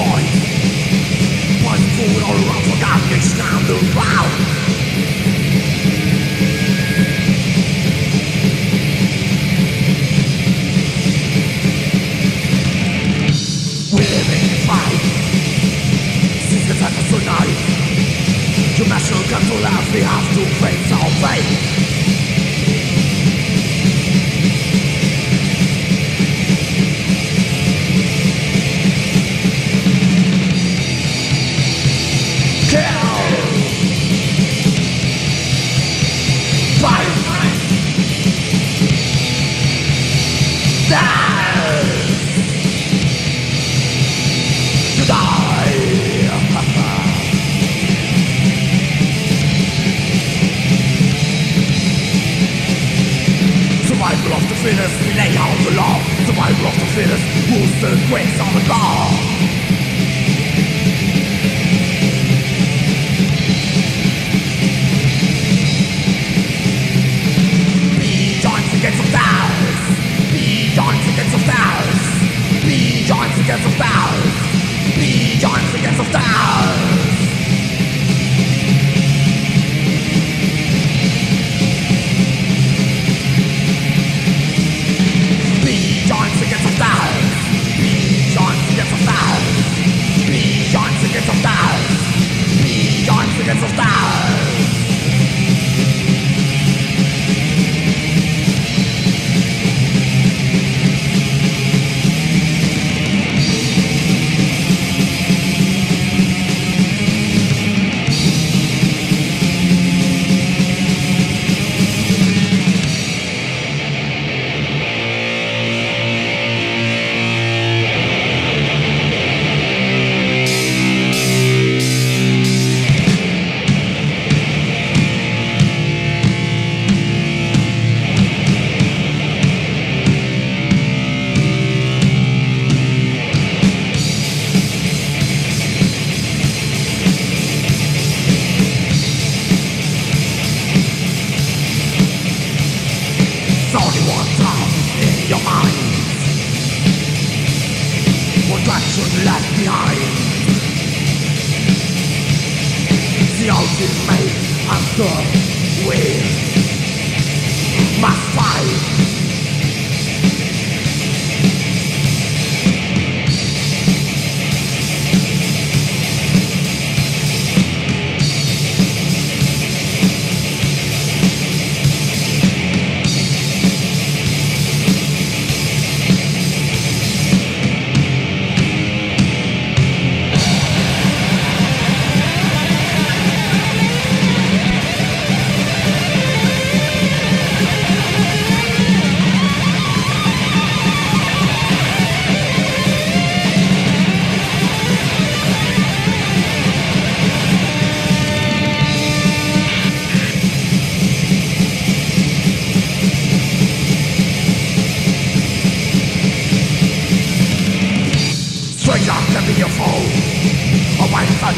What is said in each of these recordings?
boy. Was food all around for God down the Since the time tonight. Master comes to life, we have to face our fate. giants against the stand.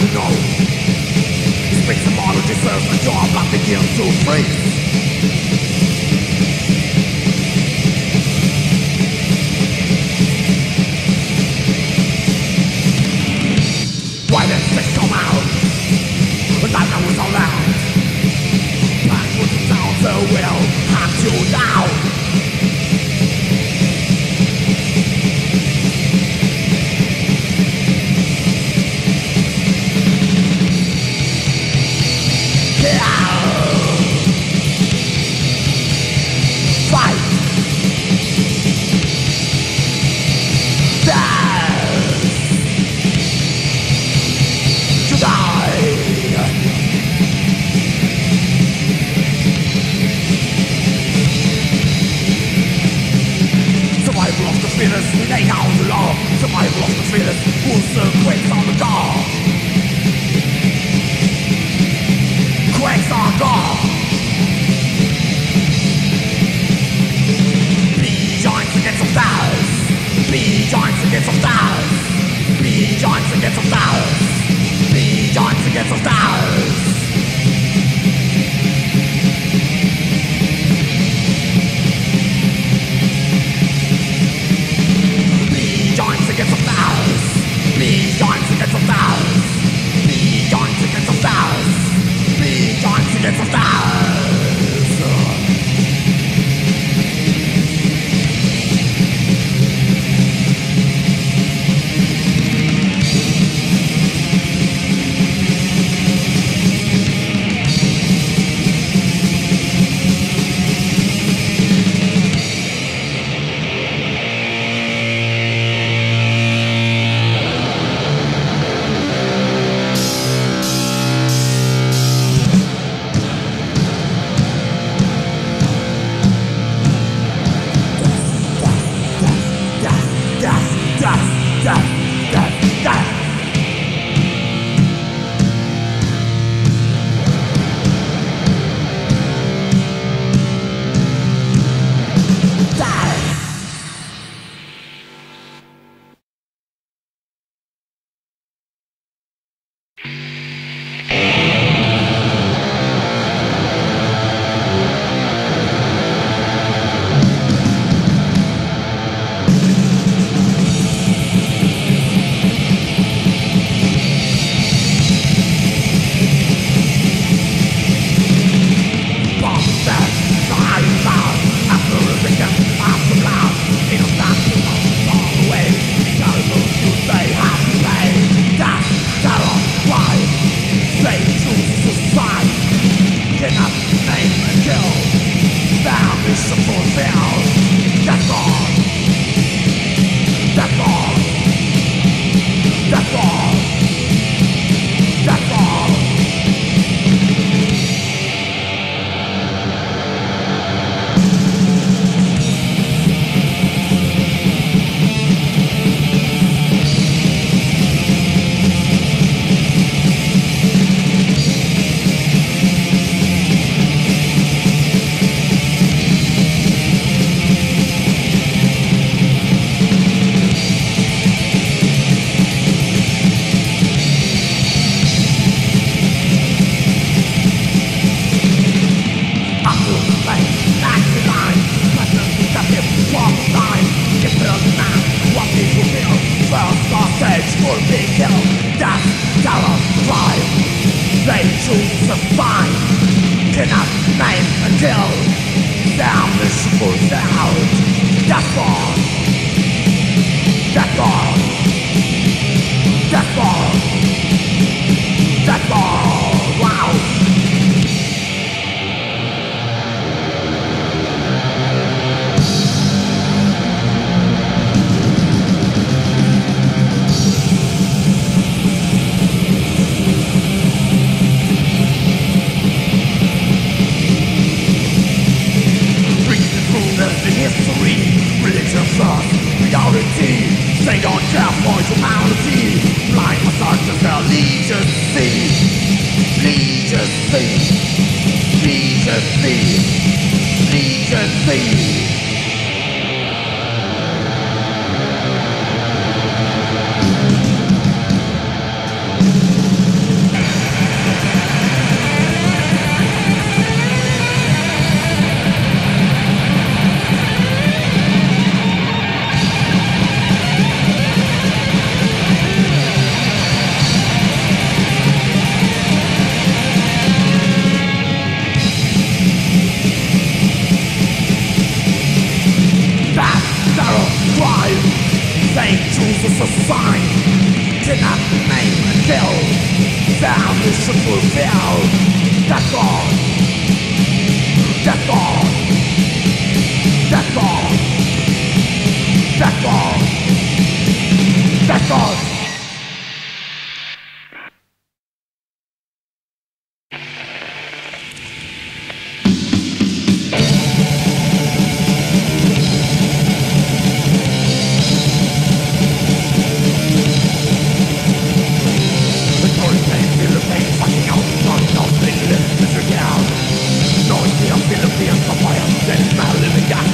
you know Space model, deserves a job like the guilt to freeze Why did this come out? That was allowed Back with the down so will have you down. assigned to that name and build Found is to fulfill Death on Death on Death on Death on Death on Philippines, papayas, and Hallelujah.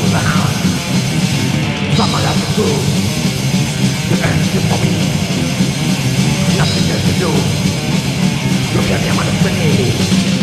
Was a hound From my left to The end is for me. Nothing else to do. Look at me, I'm on the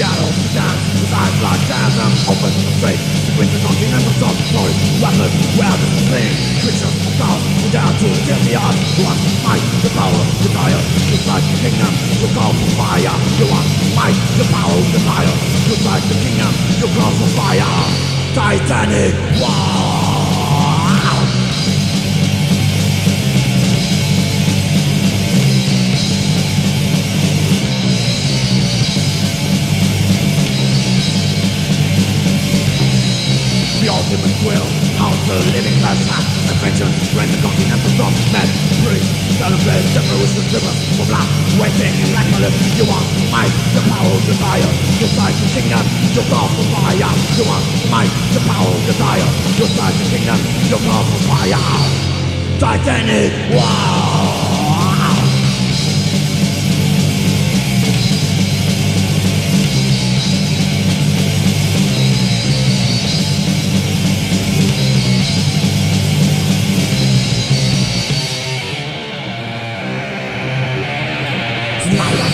Seattle stands with eyes locked down and open face Between the donkey and the dark glory Weapon, round the pain Creature, bound, down to tear me up One might, the power, desire like the kingdom, you call for fire You want might, the power, desire like the kingdom, you call for fire Titanic War the living class Affection, rent the continental storm Mad, free, celebrate Separation, rivers, from life Waiting in black You want might, the power, desire. Your size the kingdom, your love for fire. You want might, the power, desire. Your size the kingdom, your love for fire. Titanic, wow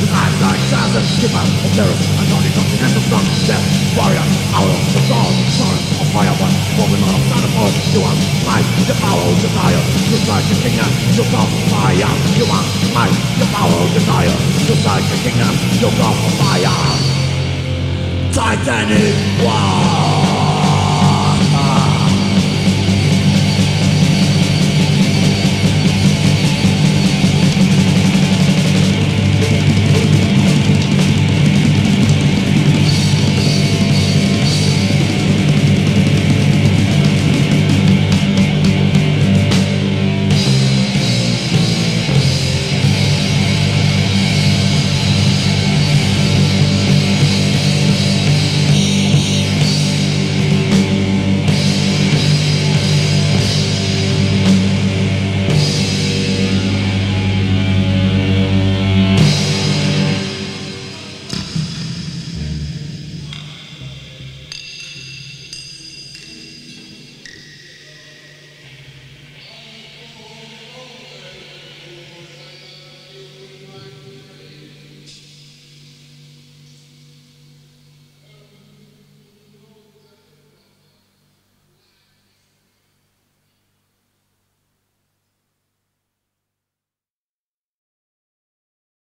with eyes like stars and skipper of terrors and naughty continental storm. Death, warrior, out of the storm, storm of fire, one moving on of the force. You want might, the power, desire, just like a kingdom, you come for fire. You want might, the power, desire, just like a kingdom, you come for fire. Titanic, wow.